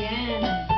again.